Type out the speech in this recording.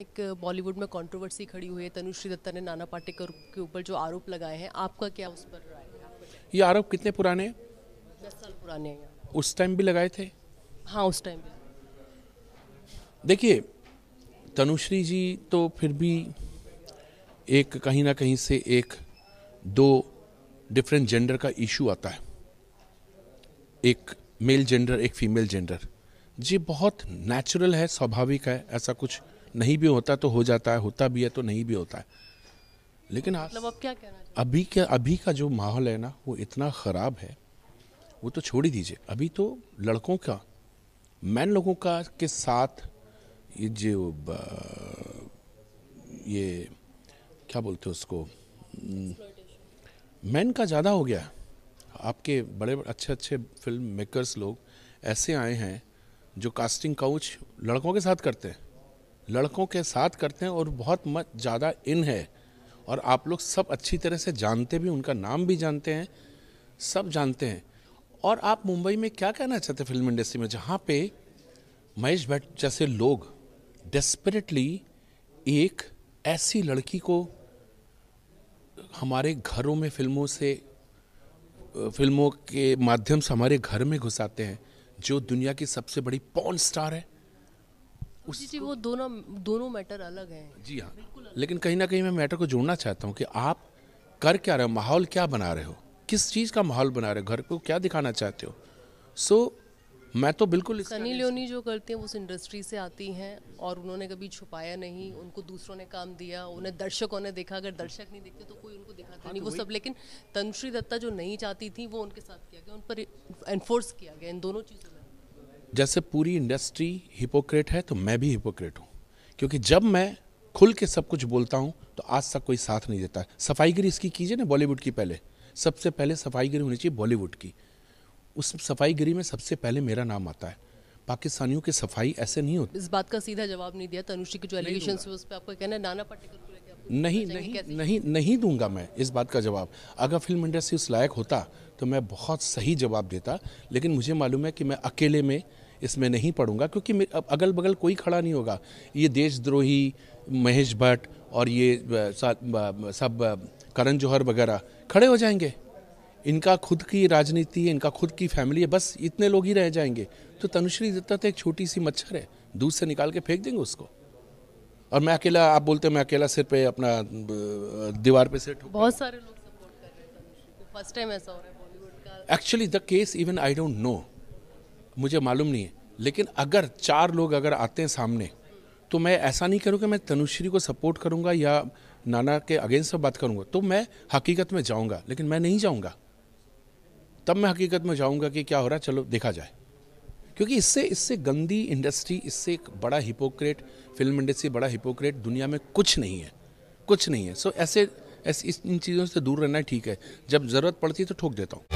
एक बॉलीवुड में कंट्रोवर्सी खड़ी हुई है तनुश्री दत्ता ने नाना पाटेकर के ऊपर जो आरोप लगाए हैं आपका क्या उस पर राय है? ये आरोप कितने पुराने हैं? दस साल पुराने हैं। उस टाइम भी लगाए थे? हाँ उस टाइम पे देखिए तनुश्री जी तो फिर भी एक कहीं ना कहीं से एक दो डिफरेंट जेंडर का इशू आता है। एक मेल जेंडर एक फीमेल जेंडर जी बहुत नेचुरल है स्वाभाविक है ऐसा कुछ नहीं भी होता तो हो जाता है होता भी है तो नहीं भी होता है। लेकिन मतलब आप क्या कहना अभी के अभी का जो माहौल है ना वो इतना ख़राब है वो तो छोड़ ही दीजिए। अभी तो लड़कों का मैन लोगों का के साथ ये जो ये क्या बोलते हैं उसको? मैन का ज़्यादा हो गया। आपके बड़े बड़े अच्छे अच्छे फ़िल्म मेकर्स लोग ऐसे आए हैं जो कास्टिंग काउच लड़कों के साथ करते हैं। लड़कों के साथ करते हैं और बहुत मत ज़्यादा इन है। और आप लोग सब अच्छी तरह से जानते भी, उनका नाम भी जानते हैं, सब जानते हैं। और आप मुंबई में क्या कहना चाहते हैं फ़िल्म इंडस्ट्री में? जहाँ पे महेश भट्ट जैसे लोग डेस्परेटली एक ऐसी लड़की को हमारे घरों में फ़िल्मों से, फ़िल्मों के माध्यम से हमारे घर में घुसाते हैं, जो दुनिया की सबसे बड़ी पॉन स्टार है हैं। जी जी वो दोनों दोनों मैटर अलग हैं। जी हाँ लेकिन कहीं ना कहीं मैं मैटर को जोड़ना चाहता हूँ कि आप कर क्या रहे हो माहौल क्या बना रहे हो किस चीज़ का माहौल बना रहे हो घर को क्या दिखाना चाहते हो। सो मैं तो बिल्कुल सनी लियोनी जो करते हैं वो उस इंडस्ट्री से आती हैं और उन्होंने कभी छुपाया नहीं उनको दूसरों ने काम दिया उन्हें दर्शकों ने देखा अगर दर्शक नहीं देखते तो कोई उनको दिखाता हाँ, नहीं। वो सब लेकिन तनुश्री दत्ता जो नहीं चाहती थी वो उनके साथ किया गया उन पर एनफोर्स किया गया इन दोनों चीज़ों जैसे पूरी इंडस्ट्री हिपोक्रेट है तो मैं भी हिपोक्रेट हूँ। क्योंकि जब मैं खुल के सब कुछ बोलता हूँ तो आज तक कोई साथ नहीं देता। सफाईगिरी इसकी कीजिए ना बॉलीवुड की पहले। सबसे पहले सफाईगिरी होनी चाहिए बॉलीवुड की। उस सफाईगिरी में सबसे पहले मेरा नाम आता है। पाकिस्तानियों की सफ़ाई ऐसे नहीं होती। इस बात का सीधा जवाब नहीं दिया तनुश्री के जो एलिगेशन उस पर आपका कहना नाना पाटेकर को नहीं नहीं नहीं नहीं दूँगा मैं इस बात का जवाब। अगर फ़िल्म इंडस्ट्री उस लायक होता तो मैं बहुत सही जवाब देता, लेकिन मुझे मालूम है कि मैं अकेले में इसमें नहीं पढ़ूँगा, क्योंकि अगल बगल कोई खड़ा नहीं होगा। ये देशद्रोही, महेश भट्ट और ये सब करण जौहर वगैरह खड़े हो जाएँगे। इनका खुद की राजनीति है, इनका खुद की फैमिली है, बस इतने लोग ही रह जाएँगे। तो तनुश्री दत्ता तो एक छोटी सी मच्छर है, दूध से निकाल के फेंक देंगे उसको। और मैं अकेला, आप बोलते हैं मैं अकेला सिर पे अपना दीवार पे सिर बहुत सारे लोग सपोर्ट कर रहे हैं फ़र्स्ट टाइम ऐसा हो रहा है। Actually the case even I don't know मुझे मालूम नहीं है। लेकिन अगर चार लोग अगर आते हैं सामने तो मैं ऐसा नहीं करूँ कि मैं तनुश्री को सपोर्ट करूँगा या नाना के अगेंस्ट में बात करूँगा। तो मैं हकीकत में जाऊँगा, लेकिन मैं नहीं जाऊँगा। तब मैं हकीकत में जाऊँगा कि क्या हो रहा है, चलो देखा जाए। क्योंकि इससे इससे गंदी इंडस्ट्री इससे एक बड़ा हिपोक्रेट फ़िल्म इंडस्ट्री बड़ा हिपोक्रेट दुनिया में कुछ नहीं है। कुछ नहीं है। सो ऐसे ऐसे इन चीज़ों से दूर रहना ठीक है। जब ज़रूरत पड़ती है तो ठोक देता हूँ।